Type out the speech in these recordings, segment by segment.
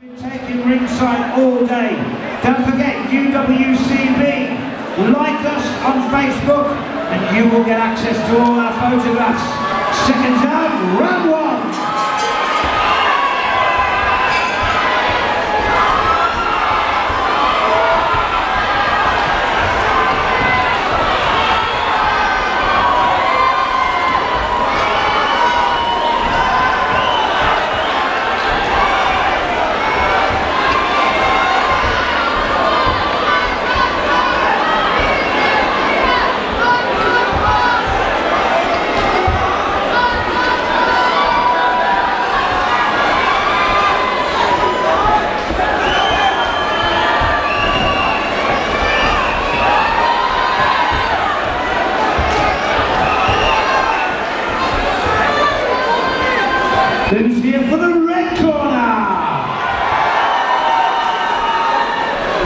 Been taking ringside all day. Don't forget UWCB. Like us on Facebook and you will get access to all our photographs. Second down, round one.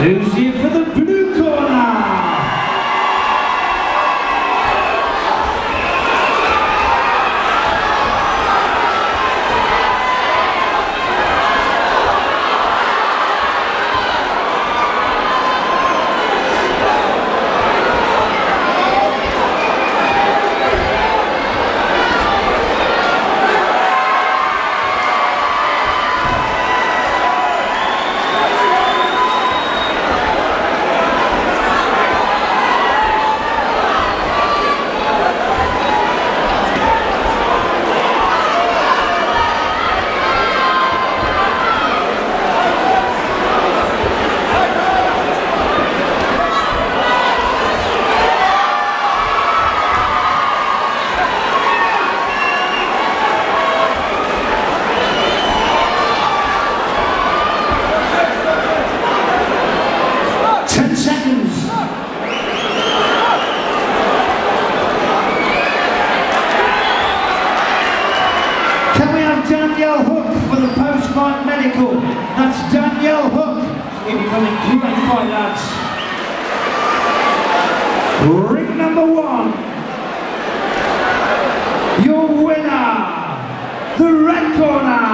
Deus Danielle Hook for the Postman Medical. That's Danielle Hook, incoming QFI lads. Ring number one. Your winner, the red corner.